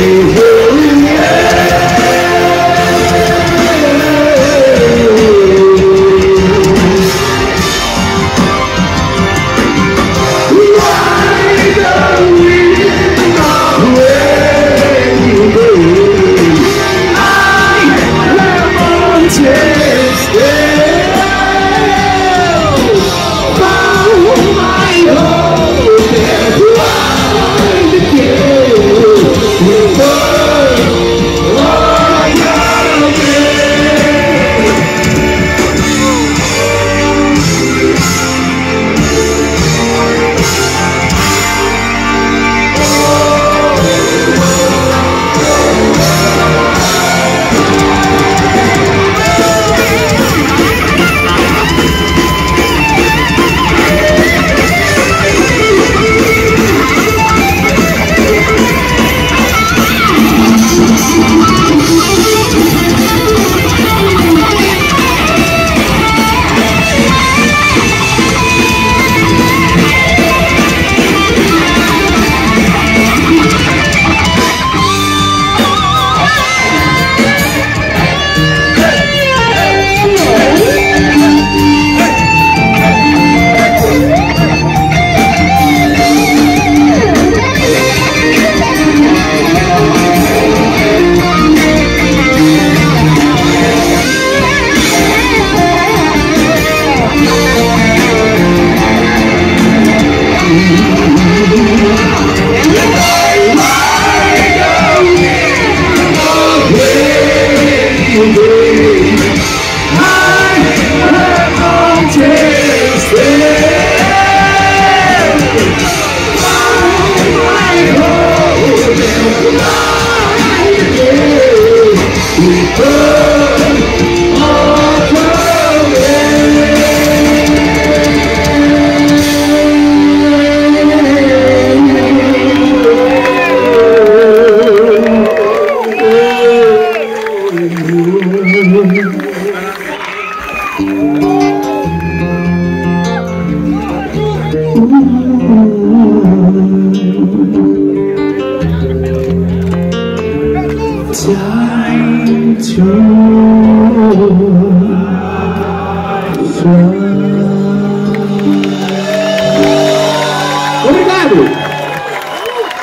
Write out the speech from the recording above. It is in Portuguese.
you Time. Obrigado!